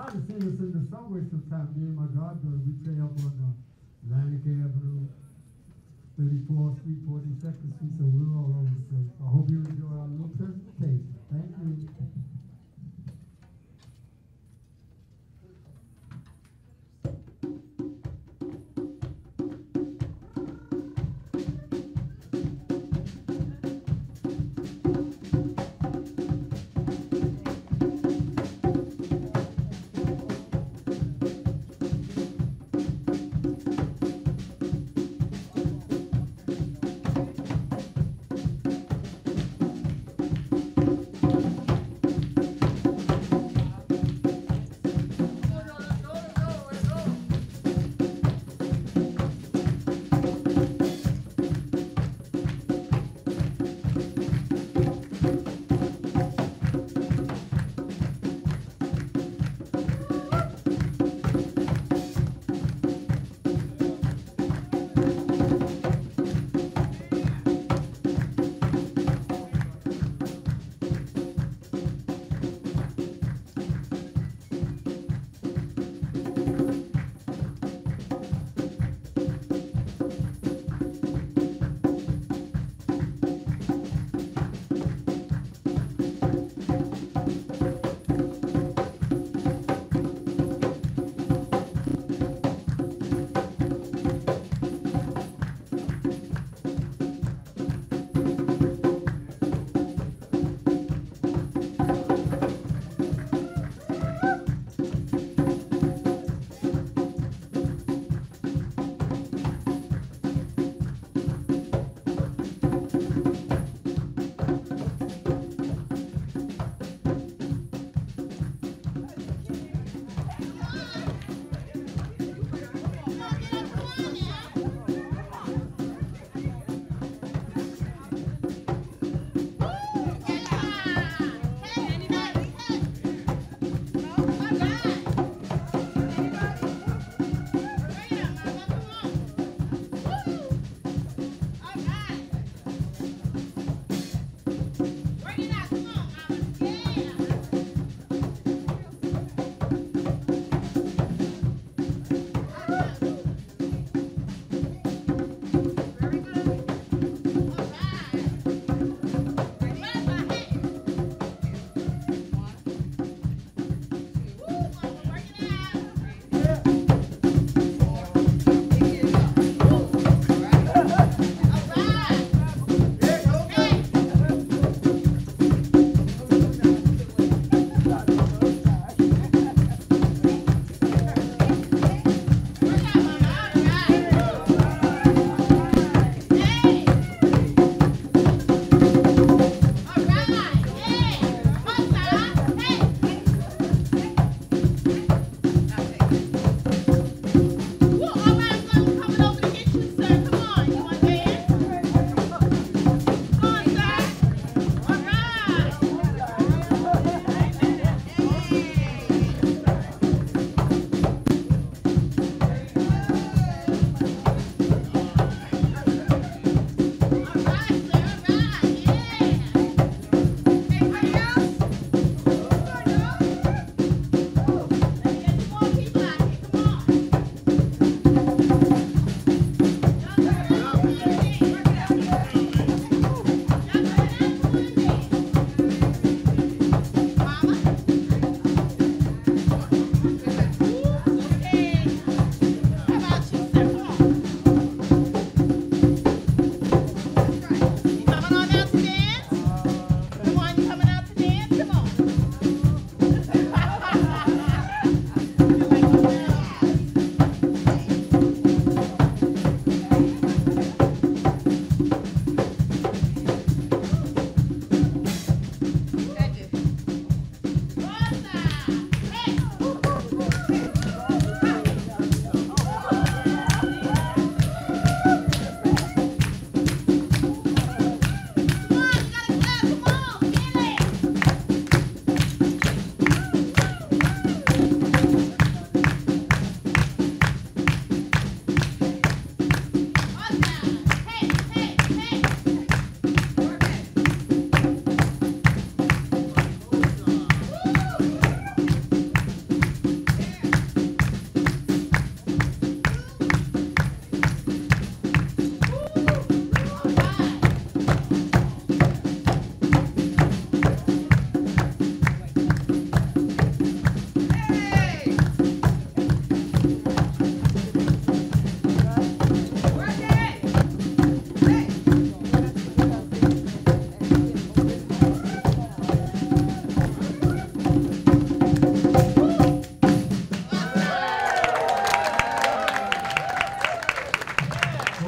I just seen us in the subway sometime, me and my goddaughter, we stay up on, uh, Atlantic Avenue, thirty-fourth Street, forty-second Street, so we're all over the place. I hope you enjoy our little presentation.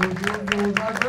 Obrigado.